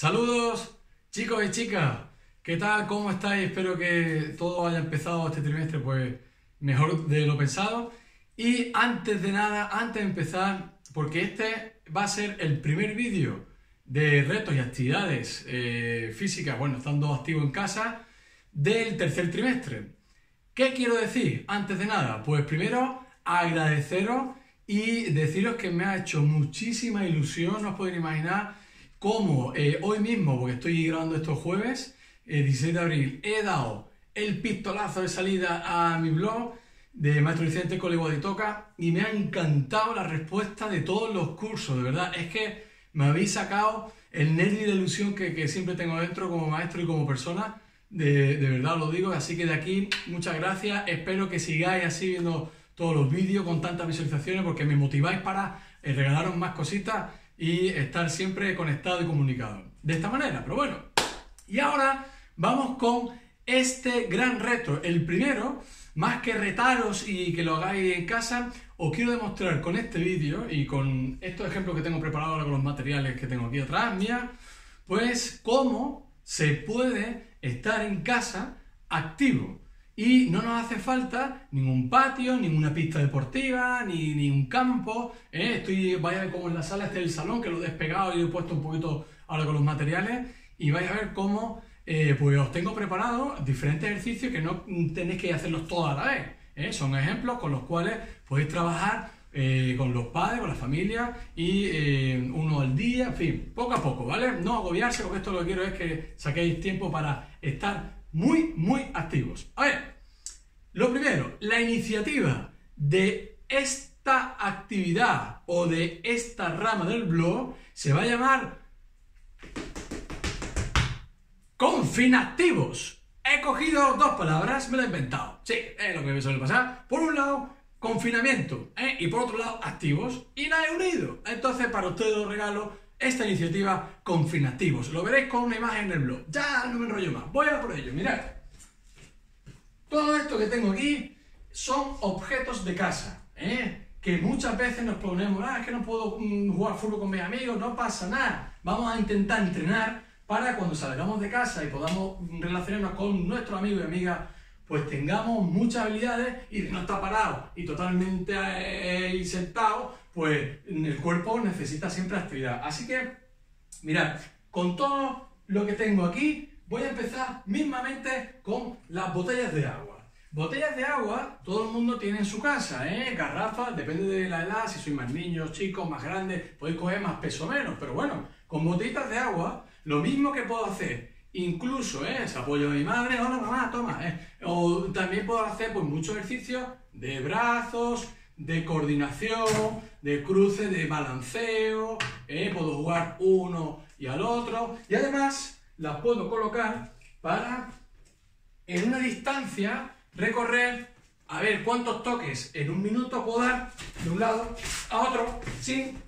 Saludos chicos y chicas, ¿qué tal? ¿Cómo estáis? Espero que todo haya empezado este trimestre pues mejor de lo pensado. Y antes de nada, antes de empezar, porque este va a ser el primer vídeo de retos y actividades eh, físicas, bueno, estando activo en casa, del tercer trimestre. ¿Qué quiero decir? Antes de nada, pues primero agradeceros y deciros que me ha hecho muchísima ilusión, no os podéis imaginar como eh, hoy mismo, porque estoy grabando estos jueves, el 16 de abril, he dado el pistolazo de salida a mi blog de Maestro Vicente Cole Toca y me ha encantado la respuesta de todos los cursos, de verdad, es que me habéis sacado el nervio y la ilusión que, siempre tengo dentro como maestro y como persona, de, de verdad lo digo, así que de aquí muchas gracias, espero que sigáis así viendo todos los vídeos con tantas visualizaciones porque me motiváis para eh, regalaros más cositas y estar siempre conectado y comunicado. De esta manera, pero bueno. Y ahora vamos con este gran reto. El primero, más que retaros y que lo hagáis en casa, os quiero demostrar con este vídeo y con estos ejemplos que tengo preparados ahora con los materiales que tengo aquí atrás mía, pues cómo se puede estar en casa activo. Y no nos hace falta ningún patio, ninguna pista deportiva, ni, ni un campo. ¿eh? Estoy, vaya como en la sala, este es el salón, que lo he despegado y he puesto un poquito ahora con los materiales. Y vais a ver cómo eh, pues os tengo preparado diferentes ejercicios que no tenéis que hacerlos todos a la vez. ¿eh? Son ejemplos con los cuales podéis trabajar con los padres, con la familia y uno al día, en fin, poco a poco, ¿vale? No agobiarse, porque esto lo que quiero es que saquéis tiempo para estar muy, muy activos. A ver, lo primero, la iniciativa de esta actividad o de esta rama del blog se va a llamar confinactivos. He cogido dos palabras, me lo he inventado. Sí, es lo que me suele pasar. Por un lado, confinamiento, ¿eh? y por otro lado, activos, y la he unido. Entonces, para ustedes os regalo esta iniciativa Confinativos. Lo veréis con una imagen en el blog. Ya no me enrollo más. Voy a por ello. Mirad. Todo esto que tengo aquí son objetos de casa. ¿eh? Que muchas veces nos ponemos, ah, es que no puedo mm, jugar fútbol con mis amigos. No pasa nada. Vamos a intentar entrenar para cuando salgamos de casa y podamos relacionarnos con nuestros amigos y amigas pues tengamos muchas habilidades y no estar parado y totalmente eh, sentado, pues el cuerpo necesita siempre actividad. Así que, mirad, con todo lo que tengo aquí, voy a empezar mismamente con las botellas de agua. Botellas de agua, todo el mundo tiene en su casa, ¿eh? Garrafas, depende de la edad, si sois más niños, chicos, más grandes, podéis coger más peso menos, pero bueno, con botellitas de agua, lo mismo que puedo hacer Incluso, ¿eh? Se apoyo a mi madre, hola mamá, toma, ¿eh? O también puedo hacer pues muchos ejercicios de brazos, de coordinación, de cruce, de balanceo, ¿eh? Puedo jugar uno y al otro. Y además las puedo colocar para, en una distancia, recorrer, a ver cuántos toques en un minuto puedo dar de un lado a otro sin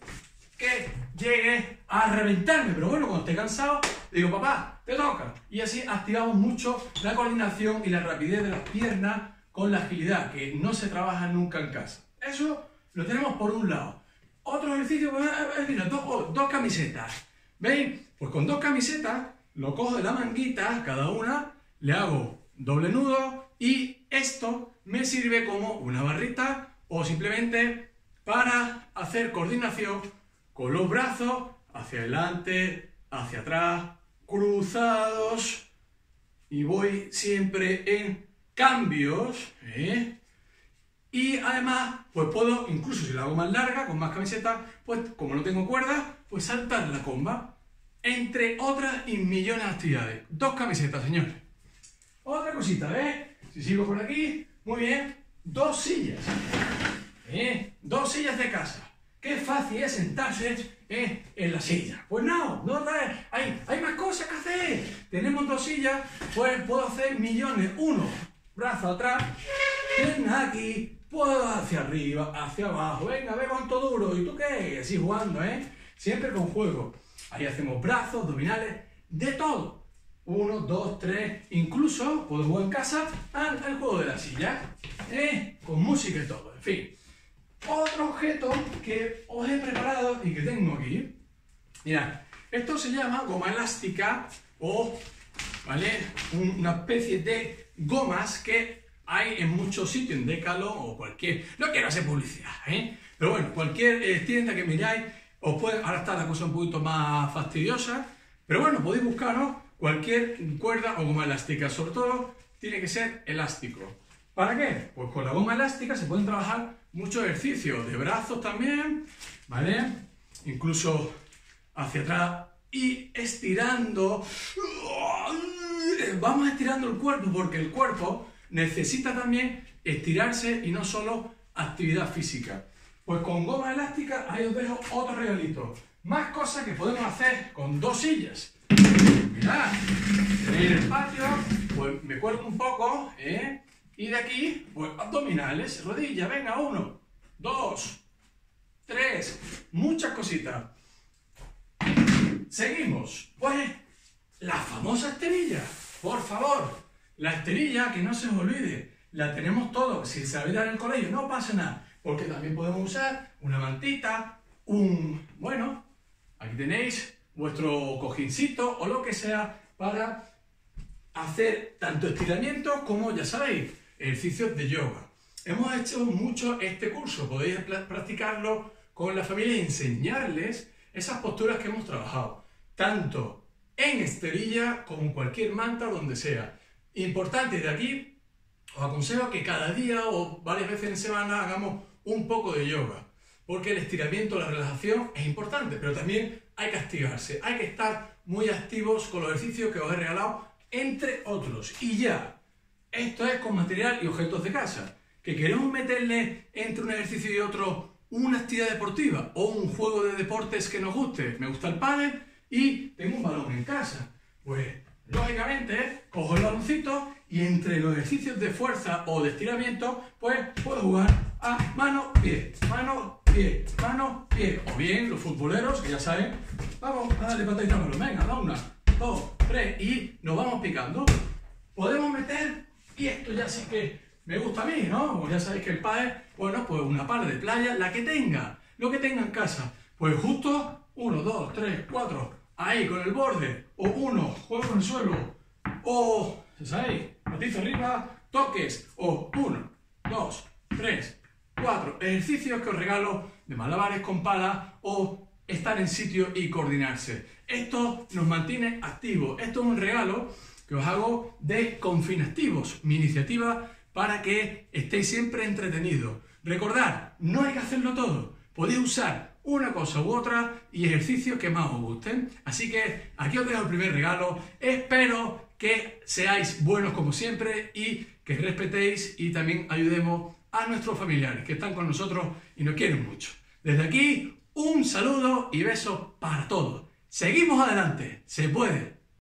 que llegue a reventarme. Pero bueno, cuando esté cansado, digo, papá, te toca. Y así activamos mucho la coordinación y la rapidez de las piernas con la agilidad, que no se trabaja nunca en casa. Eso lo tenemos por un lado. Otro ejercicio, pues, eh, eh, dos, oh, dos camisetas. ¿Veis? Pues con dos camisetas lo cojo de la manguita, cada una, le hago doble nudo y esto me sirve como una barrita o simplemente para hacer coordinación con los brazos hacia adelante, hacia atrás, cruzados y voy siempre en cambios. ¿eh? Y además, pues puedo, incluso si la hago más larga, con más camiseta, pues como no tengo cuerda, pues saltar la comba. Entre otras y millones de actividades. Dos camisetas, señores. Otra cosita, ¿ves? Si sigo por aquí, muy bien. Dos sillas. ¿eh? Dos sillas de casa. Qué fácil es sentarse eh, en la silla. Pues no, no hay, hay más cosas que hacer. Tenemos dos sillas, pues puedo hacer millones. Uno, brazo atrás, pierna aquí, puedo hacia arriba, hacia abajo. Venga, ve cuánto duro. ¿Y tú qué? Así jugando, ¿eh? Siempre con juego. Ahí hacemos brazos, abdominales, de todo. Uno, dos, tres. Incluso puedo jugar en casa al, juego de la silla. ¿eh? Con música y todo. En fin. Otro objeto que os he preparado y que tengo aquí. Mirad, Esto se llama goma elástica o, ¿vale? Una especie de gomas que hay en muchos sitios, en Decalo o cualquier... No quiero hacer publicidad, ¿eh? Pero bueno, cualquier eh, tienda que miráis, os puede... Ahora está la cosa un poquito más fastidiosa, pero bueno, podéis buscaros cualquier cuerda o goma elástica. Sobre todo, tiene que ser elástico. ¿Para qué? Pues con la goma elástica se pueden trabajar muchos ejercicios de brazos también, ¿vale? Incluso hacia atrás y estirando. Vamos estirando el cuerpo porque el cuerpo necesita también estirarse y no solo actividad física. Pues con goma elástica ahí os dejo otro regalito. Más cosas que podemos hacer con dos sillas. Mirad, tenéis el patio, pues me cuelgo un poco, ¿eh? Y de aquí, pues abdominales, rodilla, venga, uno, dos, tres, muchas cositas. Seguimos. Pues la famosa esterilla, por favor. La esterilla, que no se os olvide, la tenemos todos. Si se olvida en el colegio, no pasa nada. Porque también podemos usar una mantita, un... Bueno, aquí tenéis vuestro cojincito o lo que sea para hacer tanto estiramiento como, ya sabéis, ejercicios de yoga. Hemos hecho mucho este curso, podéis practicarlo con la familia y enseñarles esas posturas que hemos trabajado, tanto en esterilla como en cualquier manta, donde sea. Importante de aquí, os aconsejo que cada día o varias veces en semana hagamos un poco de yoga, porque el estiramiento, la relajación es importante, pero también hay que activarse, hay que estar muy activos con los ejercicios que os he regalado, entre otros. Y ya, esto es con material y objetos de casa. Que queremos meterle entre un ejercicio y otro una actividad deportiva o un juego de deportes que nos guste. Me gusta el pádel y tengo un balón en casa. Pues, lógicamente, cojo el baloncito y entre los ejercicios de fuerza o de estiramiento, pues puedo jugar a mano, pie, mano, pie, mano, pie. O bien los futboleros, que ya saben, vamos a darle patadita balón. Venga, da una, dos, tres y nos vamos picando. Podemos meter, y esto ya sí que me gusta a mí, ¿no? Como ya sabéis que el padre, bueno, pues una pala de playa, la que tenga, lo que tenga en casa. Pues justo, uno, dos, tres, cuatro, ahí con el borde, o uno, juego en el suelo, o, ¿sabéis? Patizo arriba, toques, o uno, dos, tres, cuatro, ejercicios que os regalo de malabares con pala o estar en sitio y coordinarse. Esto nos mantiene activos. Esto es un regalo que os hago de Confinactivos, mi iniciativa para que estéis siempre entretenidos. Recordad, no hay que hacerlo todo. Podéis usar una cosa u otra y ejercicios que más os gusten. Así que aquí os dejo el primer regalo. Espero que seáis buenos como siempre y que respetéis y también ayudemos a nuestros familiares que están con nosotros y nos quieren mucho. Desde aquí, un saludo y besos para todos. Seguimos adelante. Se puede.